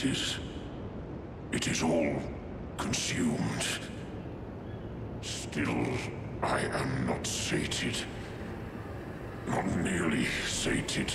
It is... It is all consumed. Still, I am not sated. Not nearly sated.